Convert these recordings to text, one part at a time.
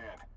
ahead.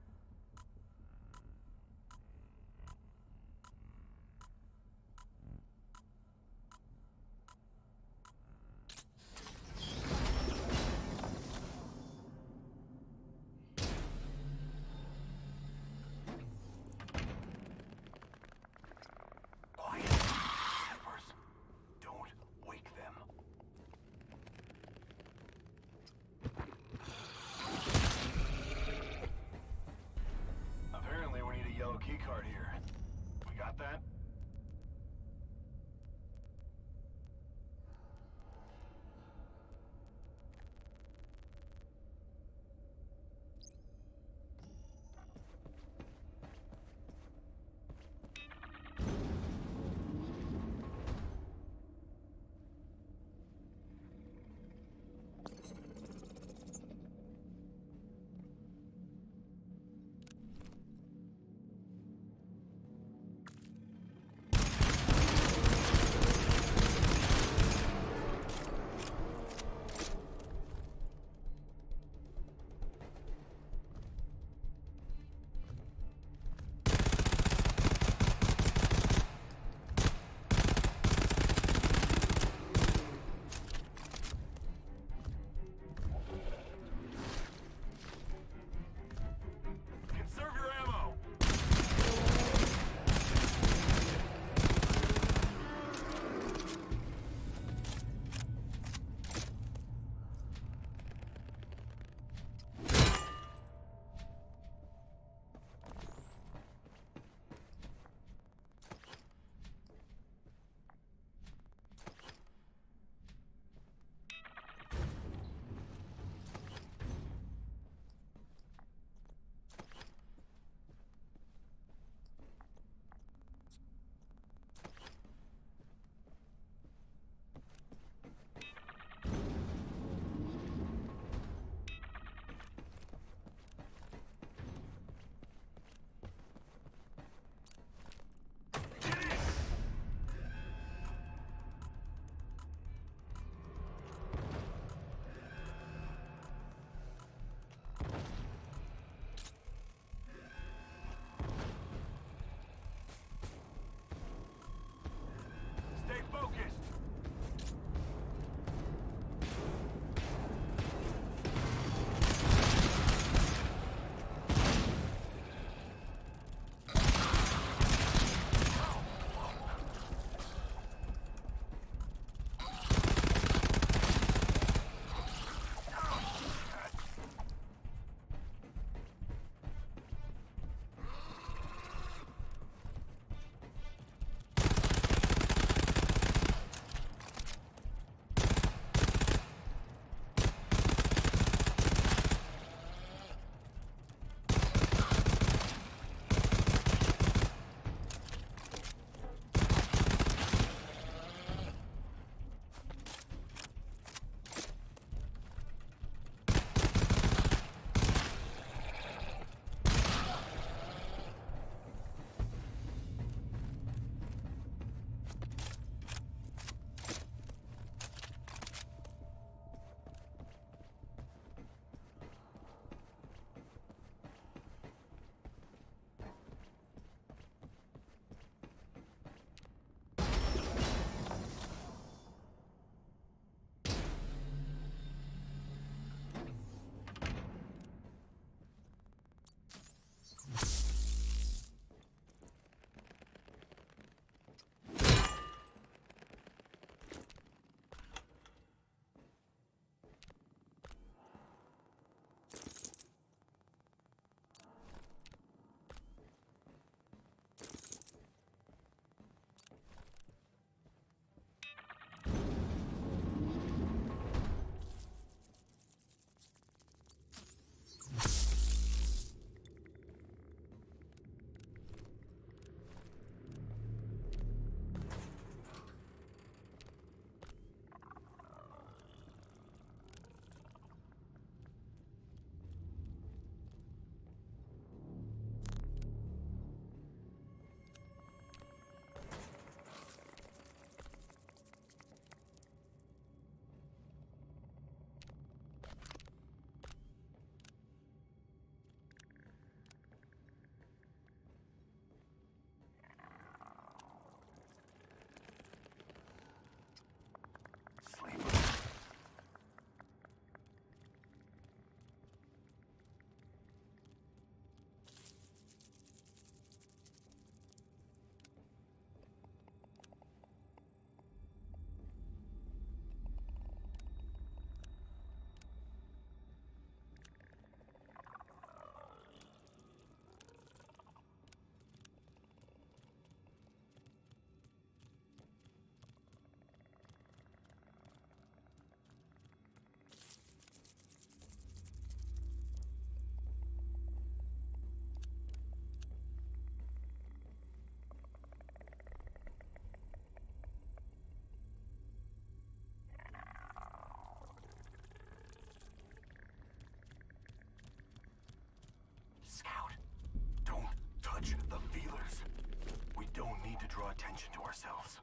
draw attention to ourselves.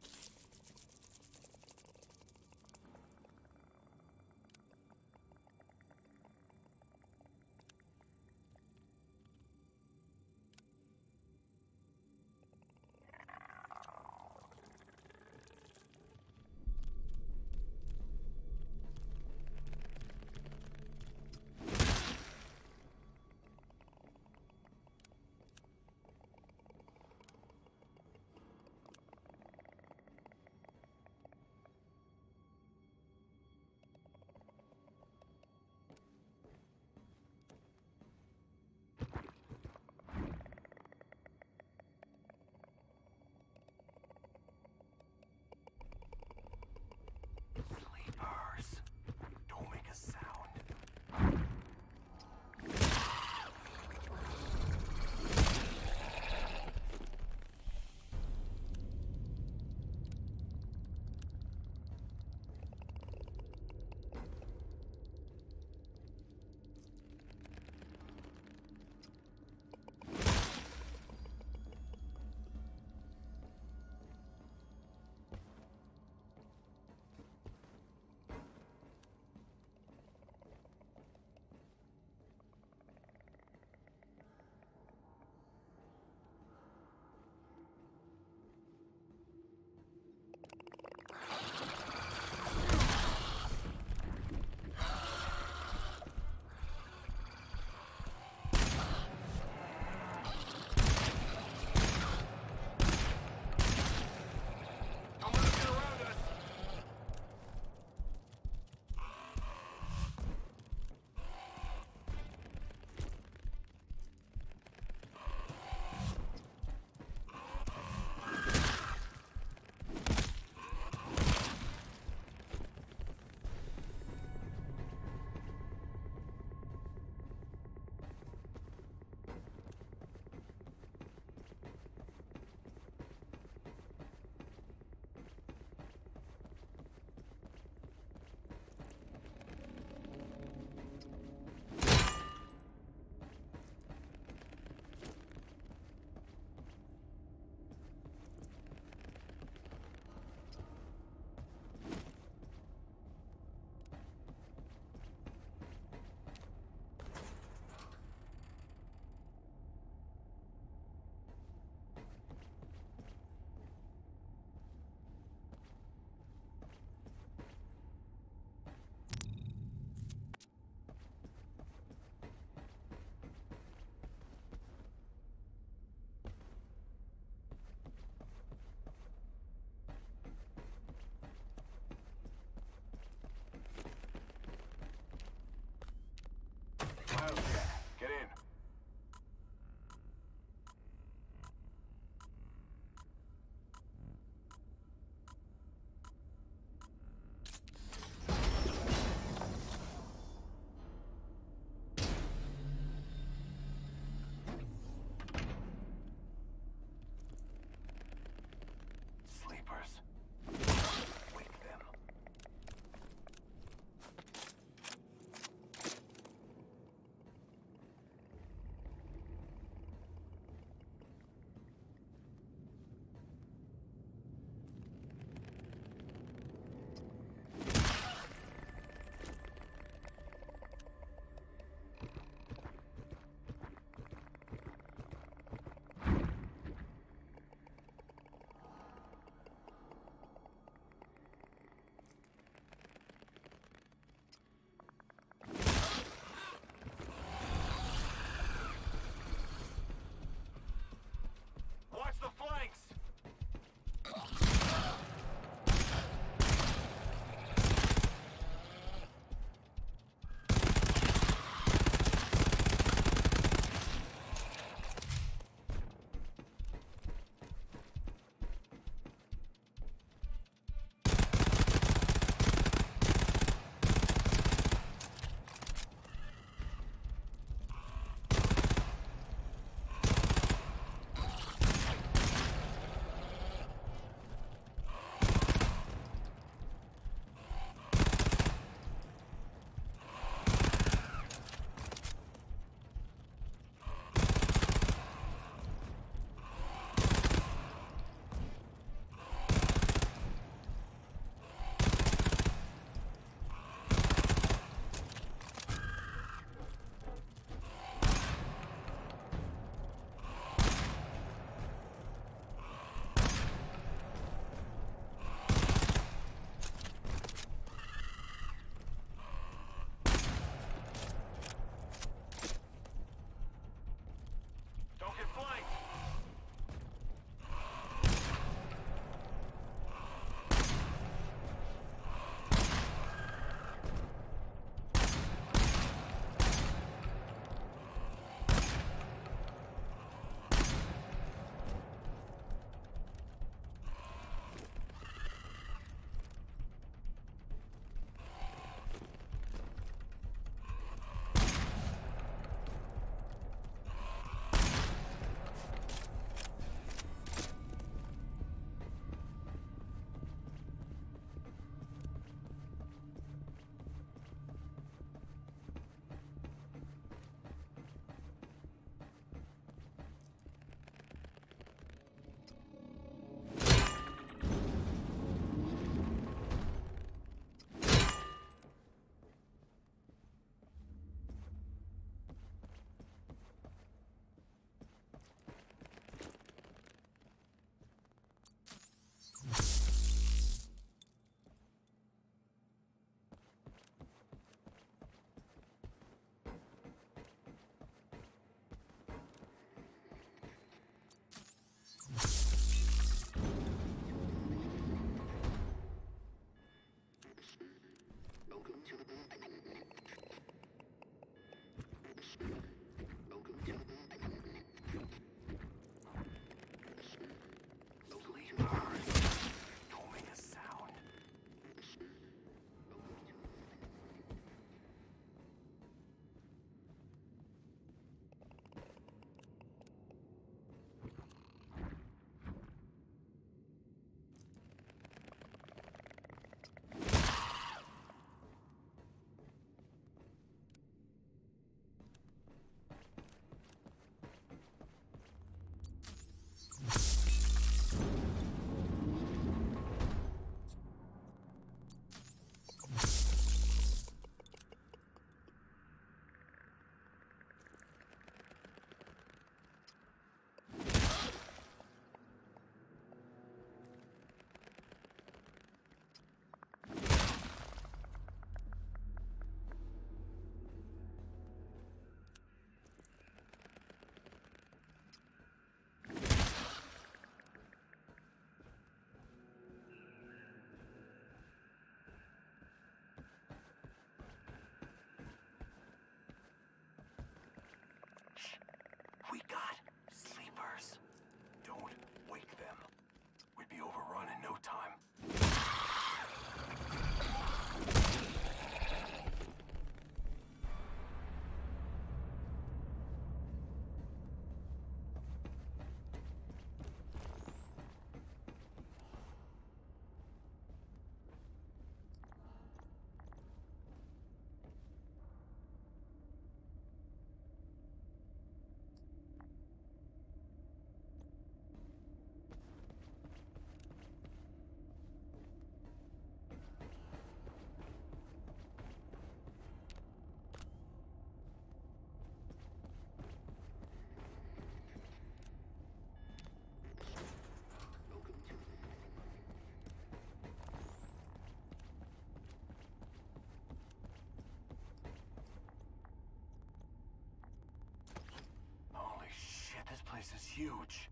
place is huge.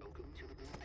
Welcome to the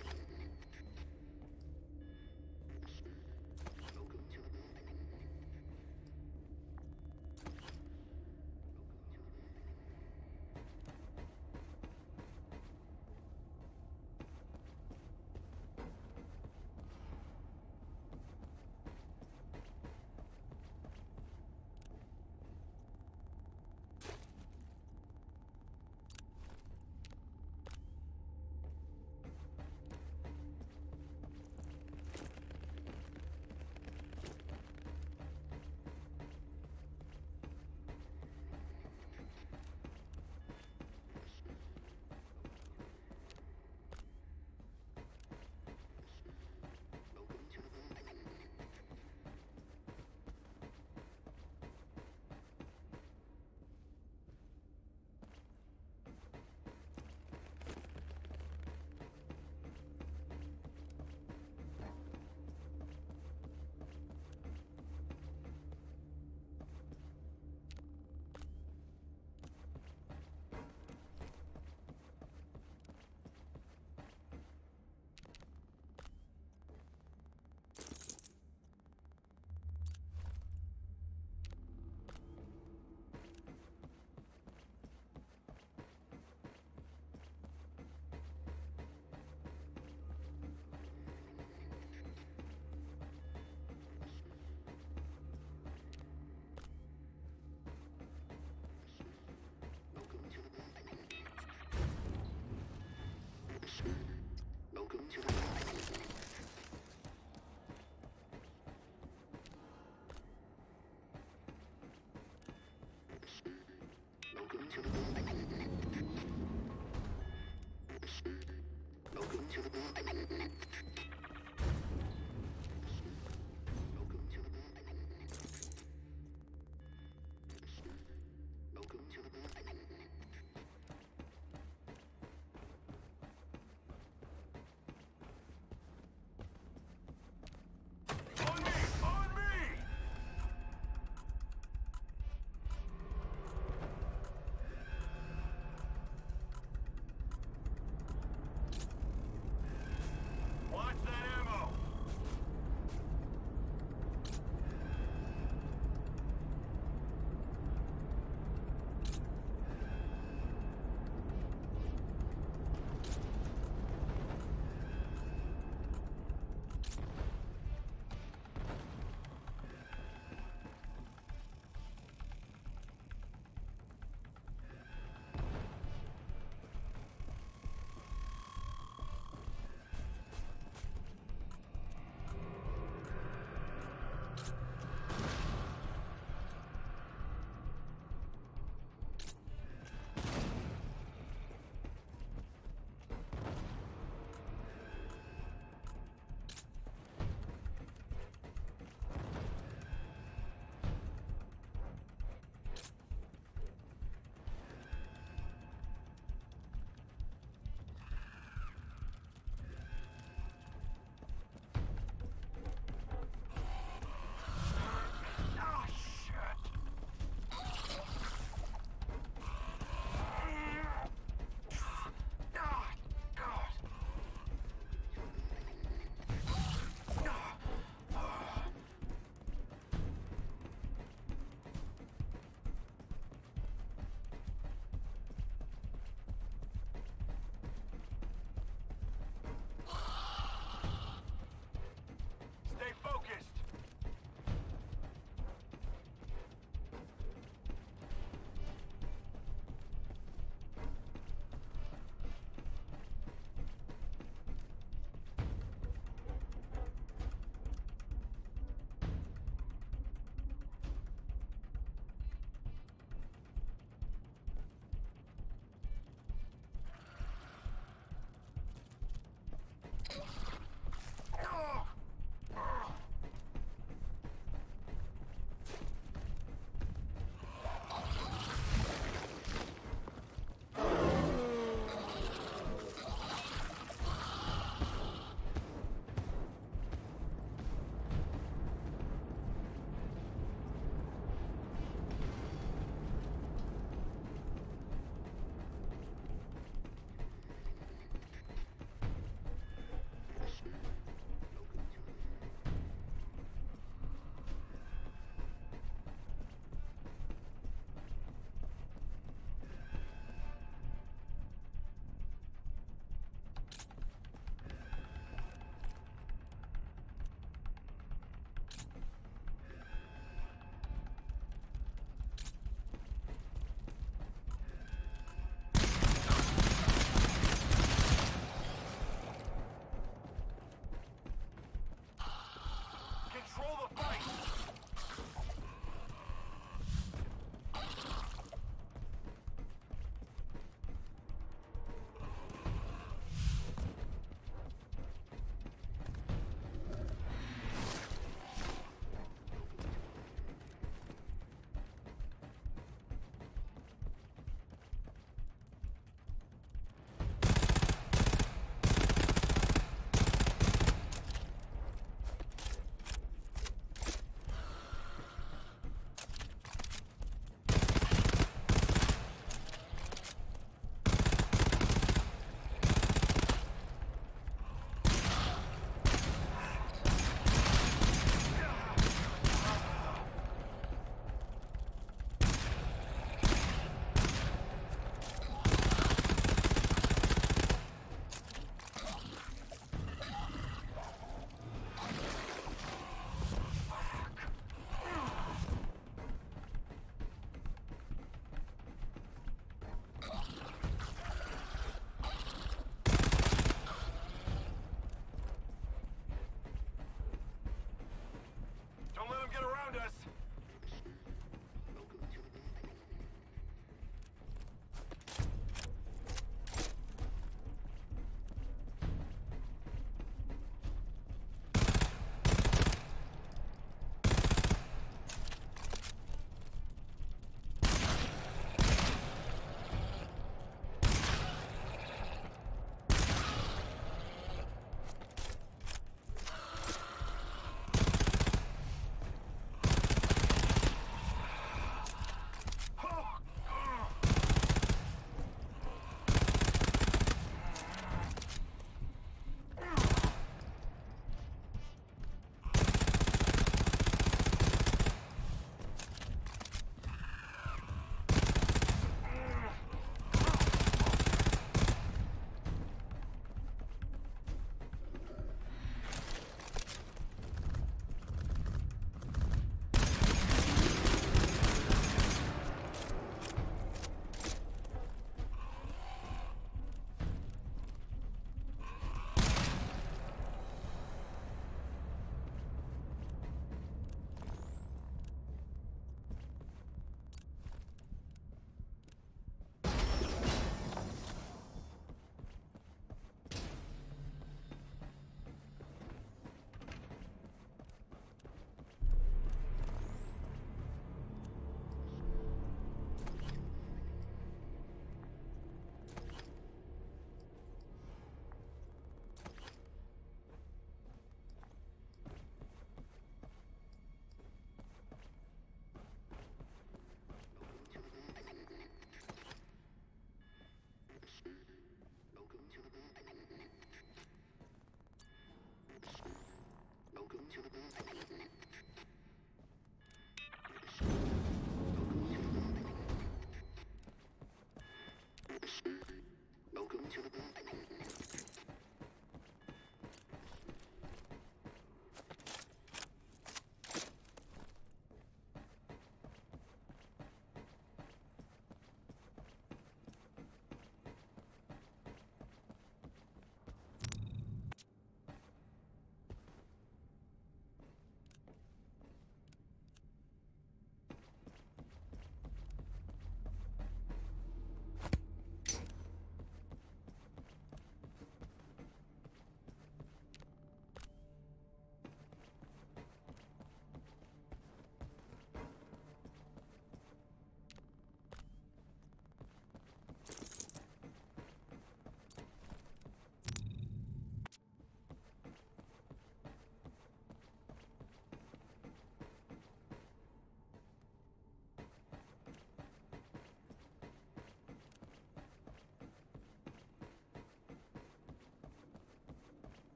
Welcome to the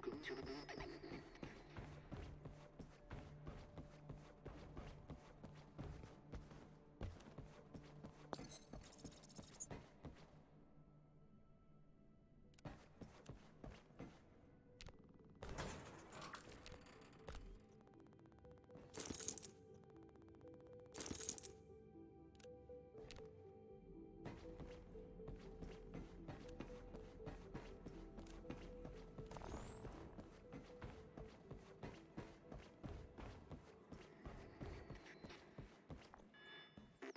Welcome to the Beat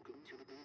Welcome to the blue.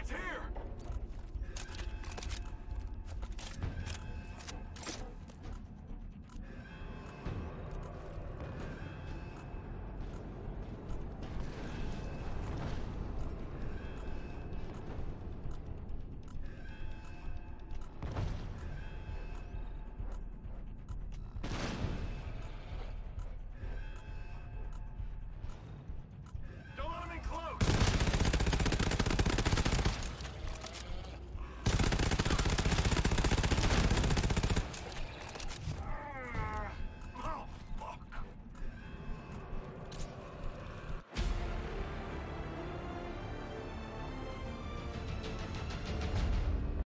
It's here!